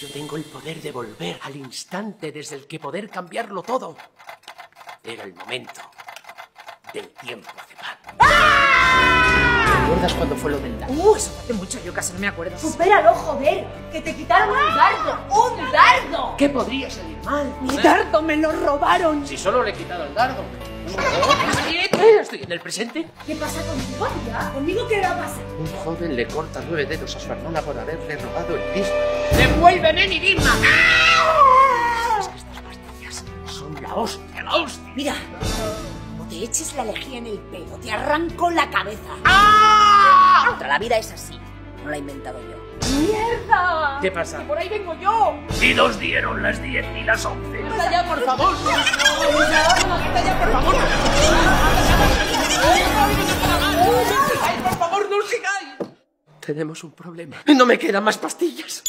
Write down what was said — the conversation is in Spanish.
Yo tengo el poder de volver al instante desde el que poder cambiarlo todo. Era el momento del tiempo de pan. ¿Recuerdas cuando fue lo del dardo? Uh, eso hace mucho, yo casi no me acuerdo. ¡Supéralo, joder! ¡Que te quitaron un dardo! ¡Un dardo! ¿Qué podría salir mal? ¡Mi dardo me lo robaron! Si solo le he quitado el dardo. Estoy en el presente. ¿Qué pasa contigo, ya? ¿Conmigo qué va a pasar? Un joven le corta nueve dedos a su hermana por haberle robado el disco. ¡Devuélveme mi Digma! Es que estas pastillas son la hostia, la hostia. Mira, como te eches la lejía en el pelo, te arranco la cabeza. ¡Ah! La vida es así, no la he inventado yo. ¡Mierda! ¿Qué pasa? ¡Por ahí vengo yo! Y nos dieron las diez y las once. ¡Basta ya, por favor! ¡Basta ya, por favor! ¡Ay, por favor, no sigáis! Tenemos un problema. No me quedan más pastillas.